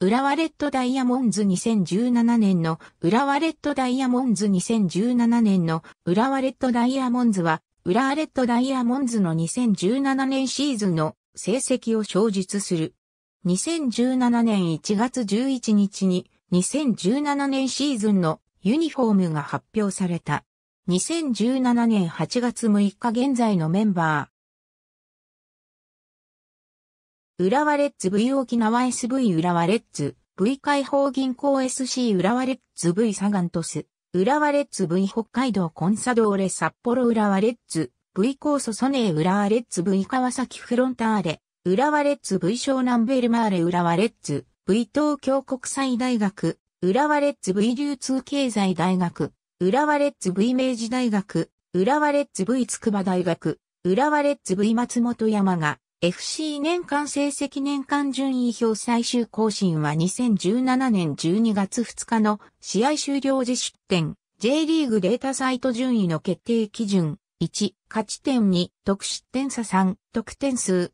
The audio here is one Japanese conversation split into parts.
浦和レッドダイヤモンズ2017年の浦和レッドダイヤモンズ2017年の浦和レッドダイヤモンズは浦和レッドダイヤモンズの2017年シーズンの成績を詳述する。2017年1月11日に2017年シーズンのユニフォームが発表された。2017年8月6日現在のメンバー浦和レッズ V 沖縄 SV 浦和レッズ V 解放銀行 SC 浦和レッズ V サガントス浦和レッズ V 北海道コンサドーレ札幌浦和レッズ V コーソソネー浦和レッズ V 川崎フロンターレ浦和レッズ V 湘南ベルマーレ浦和レッズ V 東京国際大学浦和レッズ V 流通経済大学浦和レッズ V 明治大学浦和レッズ V 筑波大学浦和レッズ V 松本山が FC 年間成績年間順位表最終更新は2017年12月2日の試合終了時出展 J リーグデータサイト順位の決定基準1、勝ち点2、得失点差3、得点数。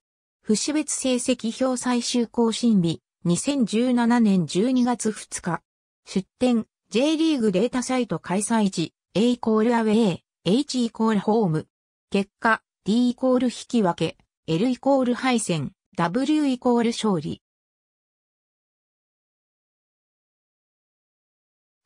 節別成績表最終更新日2017年12月2日。出展 J リーグデータサイト開催時 A イコールアウェイ H イコールホーム。結果 D イコール引き分け。L イコール敗戦、W イコール勝利。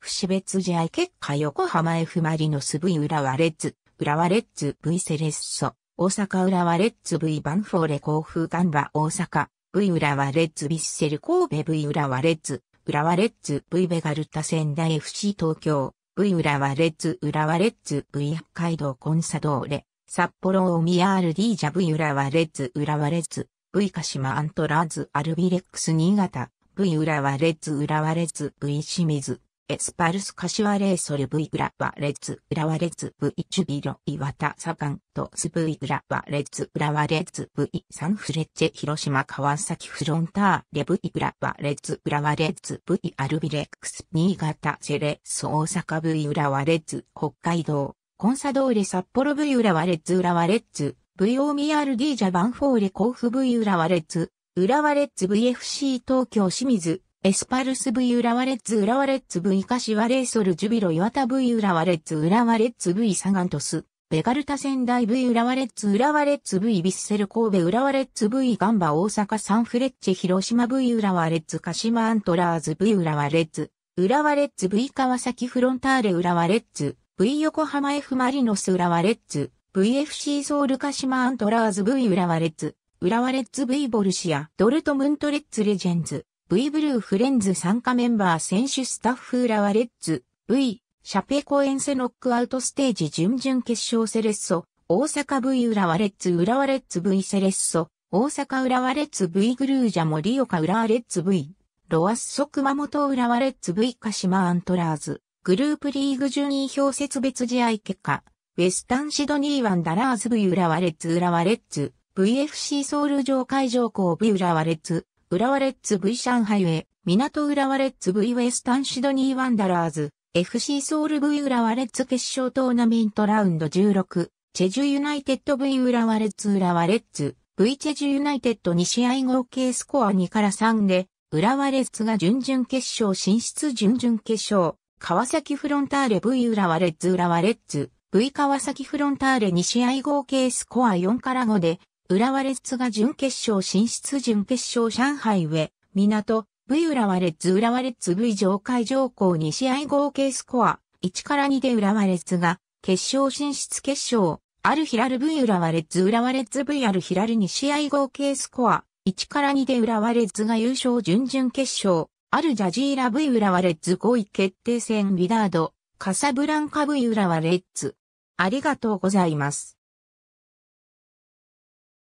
節別試合結果横浜 F マリノス V 浦和レッズ、浦和レッズ V セレッソ、大阪浦和レッズ V バンフォーレ甲府ガンバ大阪、V 浦和レッズビッセル神戸 V 浦和レッズ、浦和レッズ V ベガルタ仙台 FC 東京、V 浦和レッズ浦和レッズ V 北海道コンサドーレ、札幌オミ RD ジャブ浦和レッズ浦和レッズ V 鹿島アントラーズアルビレックス新潟 V 浦和レッズ浦和レッズ V 清水エスパルス柏レイソル V 浦和レッズ浦和レッズ V ジュビロ磐田サガン鳥栖 V 浦和レッズ浦和レッズ V サンフレッチェ広島川崎フロンターレ V 浦和レッズ浦和レッズ V アルビレックス新潟セレッソ大阪 V 浦和レッズ北海道コンサドーレ札幌 V 浦和レッズ浦和レッズ、V 大宮アルディージャヴァンフォーレ甲府 V 浦和レッズ、浦和レッズ VFC 東京清水、エスパルス V 浦和レッズ浦和レッズ V 柏レイソルジュビロ磐田 V 浦和レッズ浦和レッズ V サガン鳥栖、ベガルタ仙台 V 浦和レッズ浦和レッズ V ヴィッセル神戸浦和レッズ V ガンバ大阪サンフレッチェ広島 V 浦和レッズ鹿島アントラーズ V 浦和レッズ浦和レッズ V 川崎フロンターレ浦和レッズ V 横浜 F マリノス浦和レッズ、VFC ソウル鹿島アントラーズ V 浦和レッズ、浦和レッズ V ボルシア、ドルトムントレッズレジェンズ、V ブルーフレンズ参加メンバー選手スタッフ浦和レッズ、V、シャペコエンセノックアウトステージ準々決勝セレッソ、大阪 V 浦和レッズ浦和レッズ V セレッソ、大阪浦和レッズ V グルージャ盛岡浦和レッズ V、ロアッソ熊本浦和レッズ V 鹿島アントラーズ、グループリーグ順位表節別試合結果、ウェスタンシドニーワンダラーズ V 浦和レッズ浦和レッズ、VFC ソウル上海上港 V 浦和レッズ、浦和レッズ V 上海ウェイ、港浦和レッズ V ウェスタンシドニーワンダラーズ、FC ソウル V 浦和レッズ決勝トーナメントラウンド16、チェジュユナイテッド V 浦和レッズ浦和レッズ、V チェジュユナイテッド2試合合計スコア2から3で、浦和レッズが準々決勝進出準々決勝。川崎フロンターレ V 浦和レッズ浦和レッズ、V 川崎フロンターレ2試合合計スコア4から5で、浦和レッズが準決勝進出準決勝上海上、港、V 浦和レッズ浦和レッズ V 上海上港2試合合計スコア。1から2で浦和レッズが決勝進出決勝、アルヒラル V 浦和レッズ浦和レッズ V アルヒラル2試合合計スコア。1から2で浦和レッズが優勝準々決勝、アルジャジーラ V 浦和レッズ5位決定戦ウィダード、カサブランカ V 浦和レッズ。ありがとうございます。